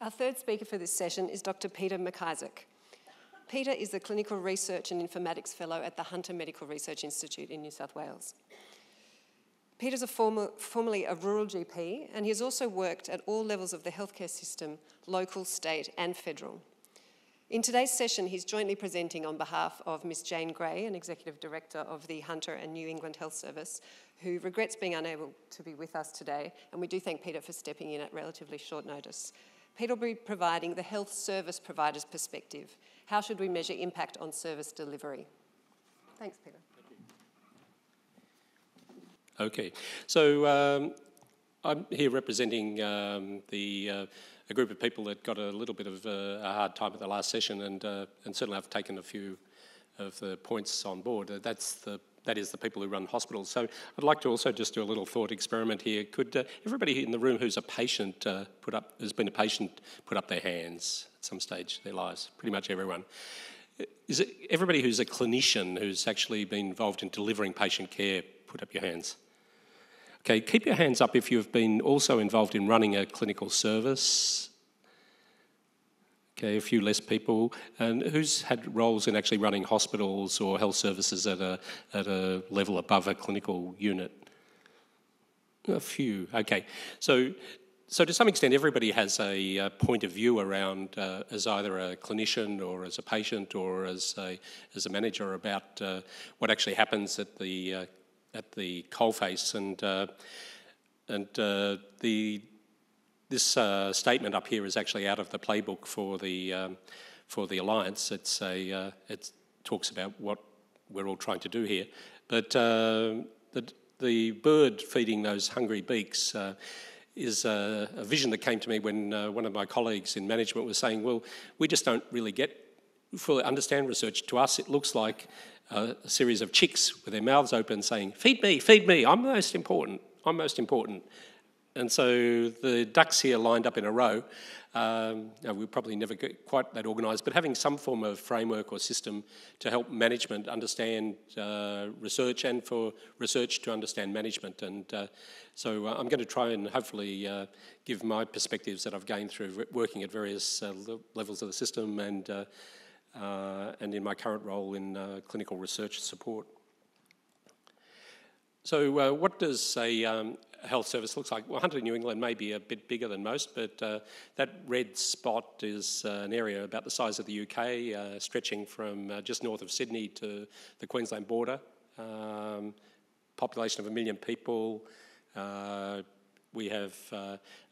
Our third speaker for this session is Dr. Peter MacIsaac. Peter is the Clinical Research and Informatics Fellow at the Hunter Medical Research Institute in New South Wales. Peter's a former, formerly a rural GP, and he has also worked at all levels of the healthcare system local, state, and federal. In today's session, he's jointly presenting on behalf of Ms. Jane Gray, an Executive Director of the Hunter and New England Health Service, who regrets being unable to be with us today, and we do thank Peter for stepping in at relatively short notice. Peter will be providing the health service provider's perspective. How should we measure impact on service delivery? Thanks, Peter. Okay, so um, I'm here representing um, the uh, a group of people that got a little bit of a, a hard time at the last session, and uh, and certainly I've taken a few of the points on board. Uh, that's the that is the people who run hospitals. So I'd like to also just do a little thought experiment here. Could uh, everybody in the room who's a patient uh, put up has been a patient put up their hands at some stage their lives? Pretty much everyone. Is it everybody who's a clinician who's actually been involved in delivering patient care? Put up your hands. Okay, keep your hands up if you've been also involved in running a clinical service. Okay, a few less people. And who's had roles in actually running hospitals or health services at a, at a level above a clinical unit? A few. Okay, so so to some extent, everybody has a, a point of view around uh, as either a clinician or as a patient or as a as a manager about uh, what actually happens at the uh, at the coalface, and uh, and uh, the this uh, statement up here is actually out of the playbook for the um, for the alliance. It's a uh, it talks about what we're all trying to do here, but uh, the the bird feeding those hungry beaks. Uh, is a, a, vision that came to me when one of my colleagues in management was saying, "Well, we just don't really get fully understand research. To us, it looks like a series of chicks with their mouths open saying, Feed me, feed me, I'm most important, I'm most important. And so the ducks here lined up in a row. Um, we probably never get quite that organised, but having some form of framework or system to help management understand uh, research and for research to understand management. And uh, so uh, I'm going to try and hopefully uh, give my perspectives that I've gained through working at various uh, levels of the system and uh, and in my current role in clinical research support. So, uh, what does a um, health service looks like? Well, Hunter New England may be a bit bigger than most, but uh, that red spot is uh, an area about the size of the UK, uh, stretching from just north of Sydney to the Queensland border. Um, population of a million people. we have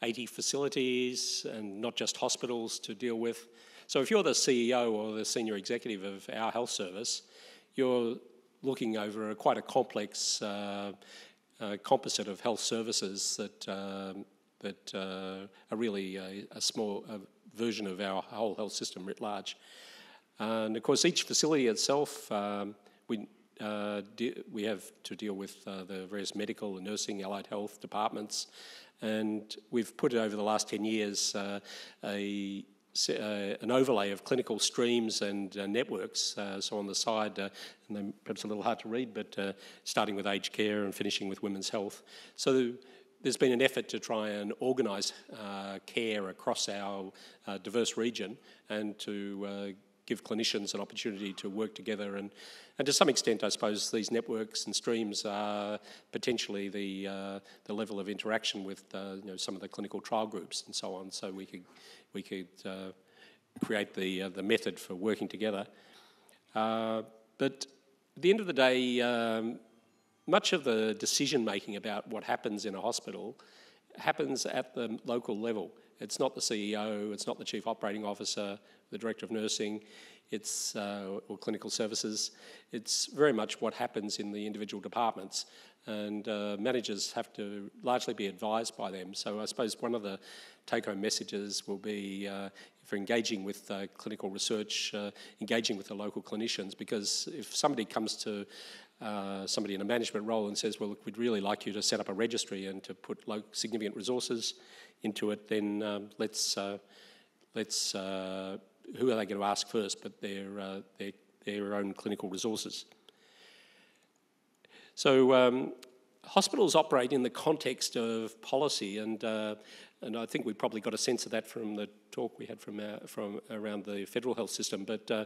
80 facilities and not just hospitals to deal with. So if you're the CEO or the senior executive of our health service, you're looking over a, quite a complex uh, composite of health services that um, that uh, are really a, a small a version of our whole health system writ large. And of course, each facility itself, um, we uh, we have to deal with uh, the various medical and nursing, allied health departments, and we've put over the last ten years uh, a an overlay of clinical streams and uh, networks. Uh, so on the side, uh, and they're perhaps a little hard to read, but uh, starting with aged care and finishing with women's health. So there's been an effort to try and organise uh, care across our diverse region and to give clinicians an opportunity to work together. And, and to some extent, I suppose these networks and streams are potentially the, uh, the level of interaction with uh, you know, some of the clinical trial groups and so on. So we could, we could uh, create the, uh, the method for working together. Uh, but at the end of the day, um, much of the decision making about what happens in a hospital happens at the local level. It's not the CEO, it's not the chief operating officer, the director of nursing, it's uh, or clinical services. It's very much what happens in the individual departments, and uh, managers have to largely be advised by them. So I suppose one of the take-home messages will be uh, for engaging with uh, clinical research, uh, engaging with the local clinicians, because if somebody comes to uh, somebody in a management role and says, well, look, we'd really like you to set up a registry and to put significant resources into it, then um, let's, uh, let's uh, who are they going to ask first but their, uh, their, their own clinical resources. So um, hospitals operate in the context of policy and uh, and I think we probably got a sense of that from the talk we had from our, from around the federal health system. But uh,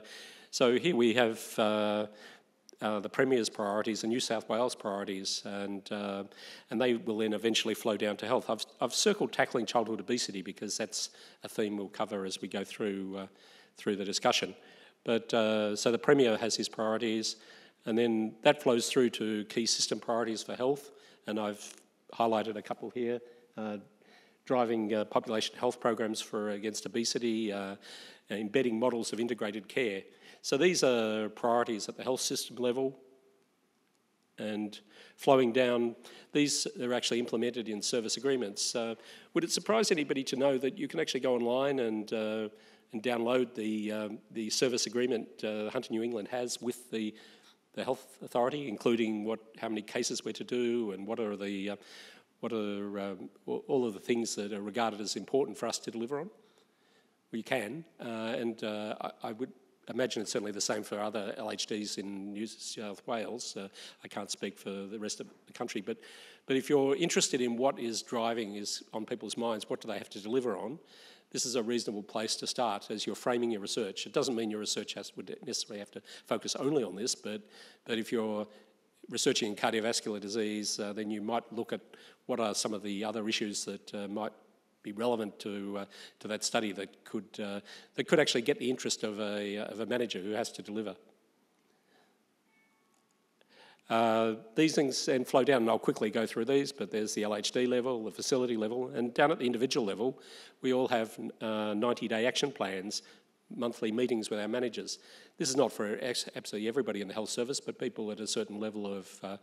so here we have uh, uh, the Premier's priorities and New South Wales priorities, and uh, and they will then eventually flow down to health. I've, I've circled tackling childhood obesity because that's a theme we'll cover as we go through uh, through the discussion. But uh, so the Premier has his priorities, and then that flows through to key system priorities for health, and I've highlighted a couple here driving uh, population health programs for against obesity, uh, embedding models of integrated care. So these are priorities at the health system level and flowing down. These are actually implemented in service agreements. Uh, would it surprise anybody to know that you can actually go online and uh, and download the um, the service agreement uh, Hunter New England has with the the health authority, including what how many cases we're to do and what are the uh, what are um, all of the things that are regarded as important for us to deliver on? We can, uh, and uh, I, I, would imagine it's certainly the same for other LHDs in New South Wales. Uh, I can't speak for the rest of the country, but but if you're interested in what is driving is on people's minds, what do they have to deliver on? This is a reasonable place to start as you're framing your research. It doesn't mean your research has, would necessarily have to focus only on this, but but if you're researching cardiovascular disease, uh, then you might look at what are some of the other issues that uh, might be relevant to uh, to that study that could uh, that could actually get the interest of a of a manager who has to deliver. Uh, these things then flow down, and I'll quickly go through these, but there's the LHD level, the facility level, and down at the individual level, we all have 90 day action plans monthly meetings with our managers. This is not for absolutely everybody in the health service, but people at a certain level of, uh,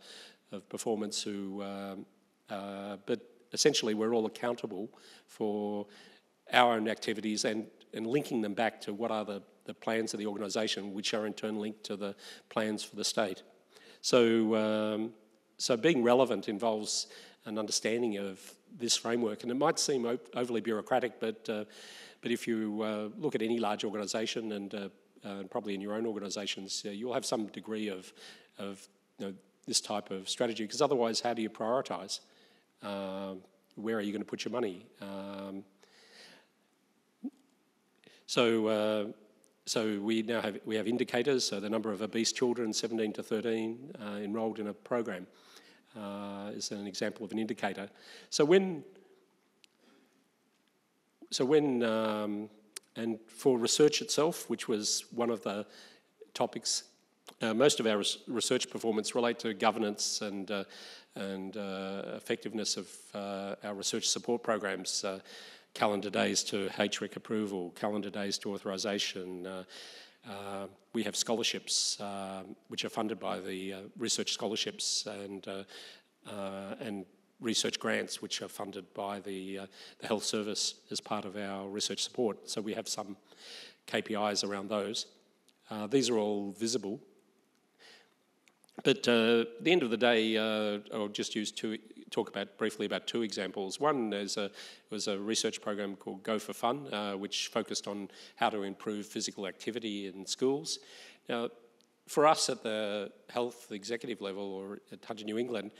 of performance who, um, uh, but essentially we're all accountable for our own activities and, and linking them back to what are the, the plans of the organisation, which are in turn linked to the plans for the state. So, um, so being relevant involves an understanding of this framework, and it might seem overly bureaucratic, but uh, but if you uh, look at any large organisation and uh, uh, probably in your own organisations, you'll have some degree of, of you know, this type of strategy because otherwise, how do you prioritise? Um, where are you going to put your money? Um, so, uh, so we now have we have indicators. So the number of obese children, 17 to 13, uh, enrolled in a program, uh, is an example of an indicator. So when so when, um, and for research itself, which was one of the topics, uh, most of our res- research performance relate to governance and, uh, and uh, effectiveness of uh, our research support programs, uh, calendar days to HREC approval, calendar days to authorisation. Uh, we have scholarships which are funded by the research scholarships and, and research grants, which are funded by the, the health service as part of our research support. So we have some KPIs around those. These are all visible. But uh, at the end of the day, uh, I'll just use two, talk about briefly about two examples. One is a, was a research program called Go for Fun, uh, which focused on how to improve physical activity in schools. Now, for us at the health executive level or at Hunter New England,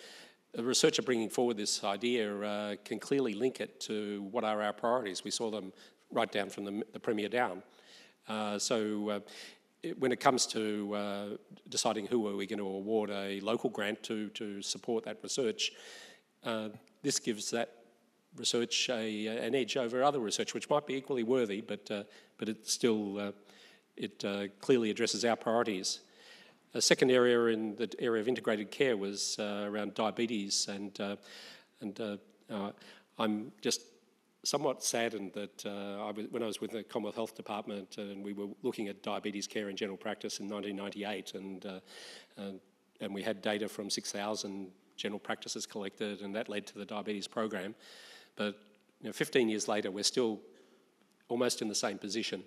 the researcher bringing forward this idea uh, can clearly link it to what are our priorities. We saw them right down from the, the Premier down. Uh, so uh, when it comes to uh, deciding who are we going to award a local grant to to support that research, uh, this gives that research a, an edge over other research, which might be equally worthy, but uh, but it still it clearly addresses our priorities. A second area in the area of integrated care was uh, around diabetes, and uh, and uh, uh I'm just somewhat saddened that uh, I was, when I was with the Commonwealth Health Department and we were looking at diabetes care in general practice in 1998, and uh, and, and we had data from 6,000 general practices collected, and that led to the diabetes program. But you know, 15 years later, we're still almost in the same position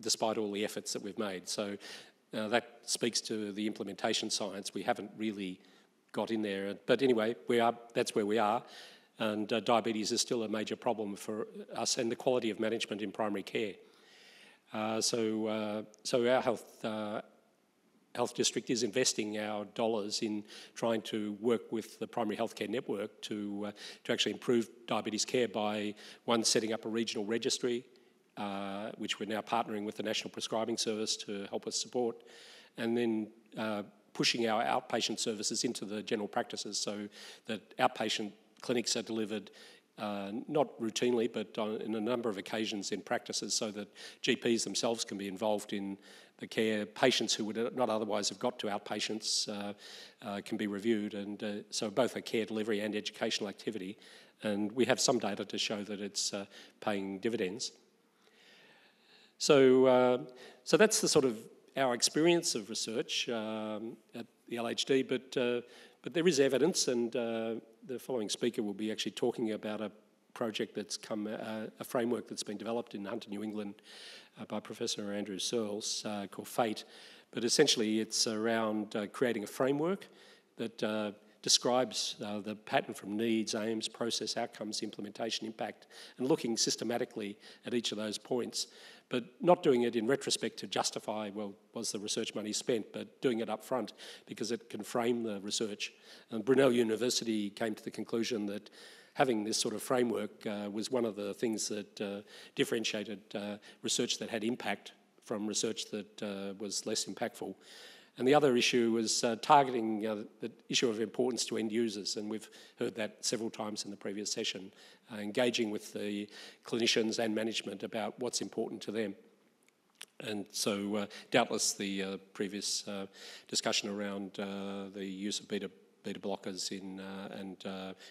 despite all the efforts that we've made. So uh, that speaks to the implementation science. We haven't really got in there, but anyway, we are. That's where we are, and uh, diabetes is still a major problem for us and the quality of management in primary care. Uh, so, uh, so our health uh, Health District is investing our dollars in trying to work with the primary healthcare network to, uh, to actually improve diabetes care by, one, setting up a regional registry, uh, which we're now partnering with the National Prescribing Service to help us support, and then pushing our outpatient services into the general practices so that outpatient clinics are delivered uh, not routinely, but on, in a number of occasions in practices so that GPs themselves can be involved in the care. Patients who would not otherwise have got to outpatients uh, uh, can be reviewed, and uh, so both a care delivery and educational activity. And we have some data to show that it's uh, paying dividends. So, uh, so that's the sort of our experience of research um, at the LHD, but but there is evidence, and the following speaker will be actually talking about a project that's come, uh, a framework that's been developed in Hunter, New England uh, by Professor Andrew Searles uh, called FAIT. But essentially, it's around uh, creating a framework that uh, describes the pattern from needs, aims, process, outcomes, implementation, impact, and looking systematically at each of those points but not doing it in retrospect to justify, well, was the research money spent, but doing it up front because it can frame the research. And Brunel University came to the conclusion that having this sort of framework uh, was one of the things that uh, differentiated uh, research that had impact from research that uh, was less impactful. And the other issue was uh, targeting uh, the issue of importance to end users, and we've heard that several times in the previous session, uh, engaging with the clinicians and management about what's important to them. And so, uh, doubtless, the uh, previous uh, discussion around the use of beta beta blockers in and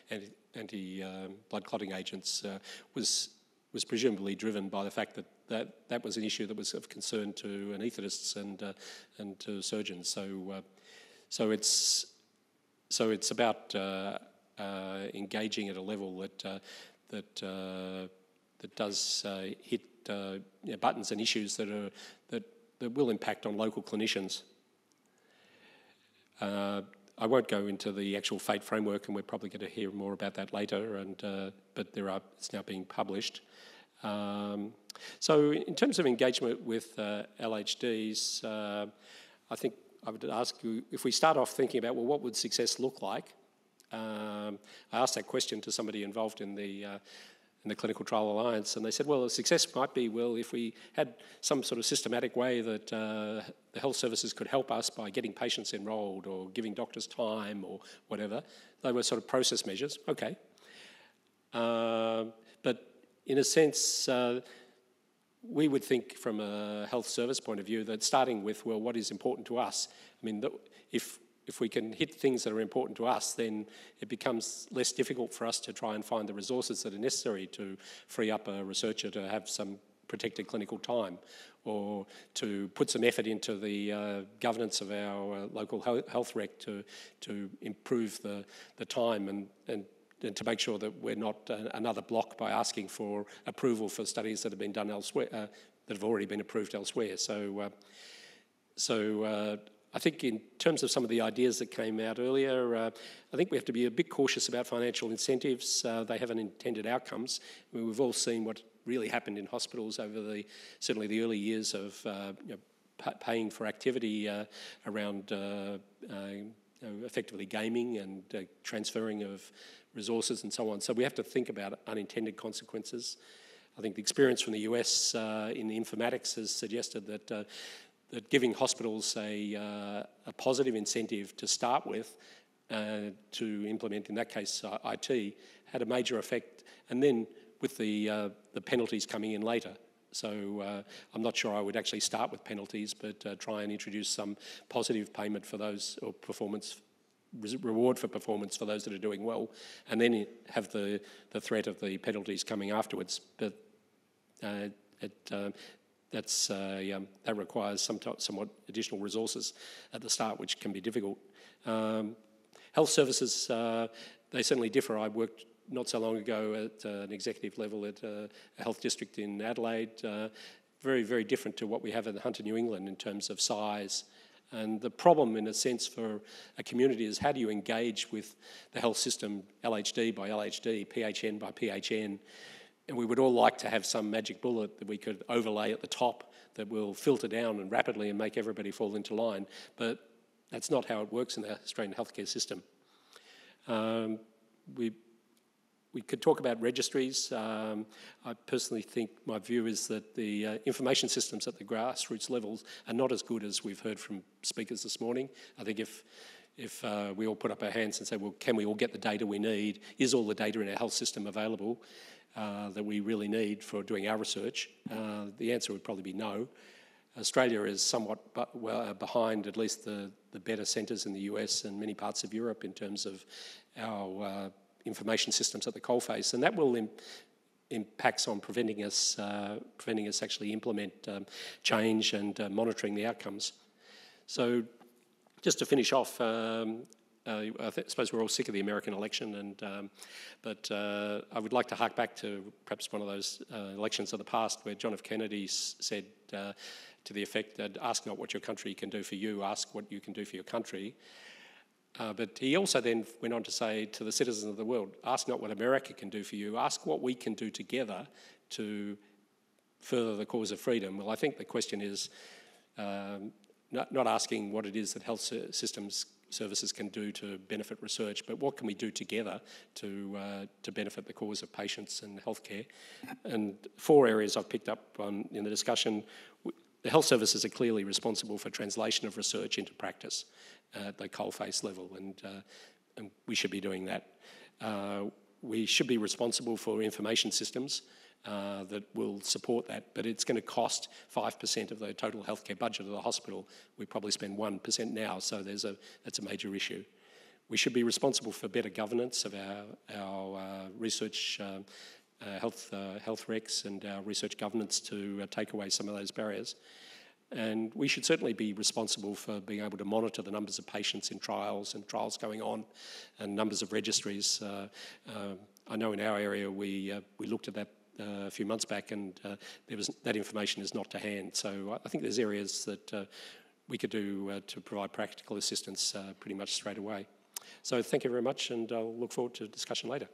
anti, anti blood clotting agents was was presumably driven by the fact that that, that was an issue that was of concern to anaesthetists and, uh, and to surgeons. So, uh, so, it's, so it's about uh, uh engaging at a level that, uh, that, uh, that does hit you know, buttons and issues that, are, that, that will impact on local clinicians. I won't go into the actual FAIT framework, and we're probably going to hear more about that later. And but there are it's now being published. Um, so, in terms of engagement with uh, LHDs, uh, I think I would ask you if we start off thinking about well, what would success look like? Um, I asked that question to somebody involved in the uh, in the Clinical Trial Alliance, and they said, well, success might be well if we had some sort of systematic way that uh, the health services could help us by getting patients enrolled or giving doctors time or whatever. They were sort of process measures. Okay. In a sense, uh, we would think from a health service point of view that starting with, well, what is important to us? I mean, if if we can hit things that are important to us, then it becomes less difficult for us to try and find the resources that are necessary to free up a researcher to have some protected clinical time or to put some effort into the uh, governance of our uh, local health rec to, to improve the, the time and, and and to make sure that we're not uh, another block by asking for approval for studies that have been done elsewhere, uh, that have already been approved elsewhere. So, uh, so uh, I think in terms of some of the ideas that came out earlier, uh, I think we have to be a bit cautious about financial incentives. Uh, they have unintended outcomes. I mean, we've all seen what really happened in hospitals over the certainly the early years of you know, paying for activity around effectively gaming and transferring of resources and so on. So we have to think about unintended consequences. I think the experience from the US uh, in informatics has suggested that, uh, that giving hospitals a, uh, a, positive incentive to start with uh, to implement, in that case, uh, IT, had a major effect. And then with the, uh, the penalties coming in later. So I'm not sure I would actually start with penalties, but try and introduce some positive payment for those or performance reward for performance for those that are doing well, and then have the, the threat of the penalties coming afterwards. But uh, it, uh, that's, uh, that requires some somewhat additional resources at the start, which can be difficult. Um, health services, uh, they certainly differ. I worked not so long ago at uh, an executive level at uh, a health district in Adelaide. very, very different to what we have in Hunter, New England in terms of size and the problem, in a sense, for a community is how do you engage with the health system, LHD by LHD, PHN by PHN, and we would all like to have some magic bullet that we could overlay at the top that will filter down and rapidly and make everybody fall into line. But that's not how it works in the Australian healthcare system. Um, we we could talk about registries. Um, I personally think my view is that the uh, information systems at the grassroots levels are not as good as we've heard from speakers this morning. I think if if uh, we all put up our hands and say, well, can we all get the data we need? Is all the data in our health system available uh, that we really need for doing our research? Uh, the answer would probably be no. Australia is somewhat well, behind at least the, the better centres in the US and many parts of Europe in terms of our uh, information systems at the coalface, and that will Im- impacts on preventing us uh, preventing us actually implement um, change and uh, monitoring the outcomes. So, just to finish off. Um, uh, I suppose we're all sick of the American election, and um, but uh, I would like to hark back to perhaps one of those uh, elections of the past where John F. Kennedy said uh, to the effect that ask not what your country can do for you, ask what you can do for your country. Uh, but he also then went on to say to the citizens of the world, ask not what America can do for you, ask what we can do together to further the cause of freedom. Well, I think the question is um, not, not asking what it is that health systems services can do to benefit research, but what can we do together to, uh, to benefit the cause of patients and healthcare? And four areas I've picked up on in the discussion. The health services are clearly responsible for translation of research into practice at the coalface level, and, uh, and we should be doing that. Uh, we should be responsible for information systems uh, that will support that, but it's going to cost 5% of the total healthcare budget of the hospital. We probably spend 1% now, so there's a, that's a major issue. We should be responsible for better governance of our, our uh, research, uh, health, health recs and our research governance to take away some of those barriers. And we should certainly be responsible for being able to monitor the numbers of patients in trials and trials going on and numbers of registries. Uh, uh, I know in our area we, uh, we looked at that uh, a few months back and uh, there was, that information is not to hand. So I think there's areas that uh, we could do to provide practical assistance pretty much straight away. So thank you very much and I'll look forward to discussion later.